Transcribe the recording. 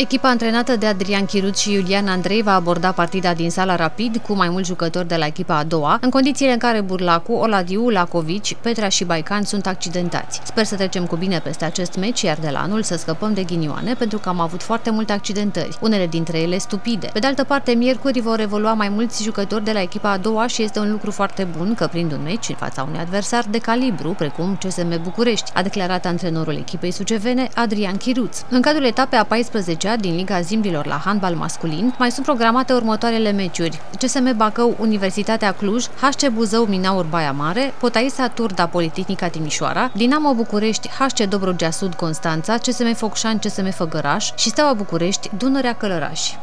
Echipa antrenată de Adrian Chirut și Iulian Andrei va aborda partida din sala rapid cu mai mulți jucători de la echipa a doua, în condițiile în care Burlacu, Oladiu, Lacovici, Petra și Baican sunt accidentați. Sper să trecem cu bine peste acest meci, iar de la anul să scăpăm de ghinioane, pentru că am avut foarte multe accidentări, unele dintre ele stupide. Pe de altă parte, miercuri vor evolua mai mulți jucători de la echipa a doua și este un lucru foarte bun că prind un meci în fața unui adversar de calibru, precum CSM București, a declarat antrenorul echipei sucevene, Adrian Chiruț. În cadrul etapei a 14 Vâlcea din Liga Zimbilor la handbal masculin, mai sunt programate următoarele meciuri. CSM Bacău, Universitatea Cluj, HC Buzău, Minaur Baia Mare, Potaisa Turda, Politehnica Timișoara, Dinamo București, HC Dobrogea Sud Constanța, CSM Focșan, CSM Făgăraș și Steaua București, Dunărea Călărași.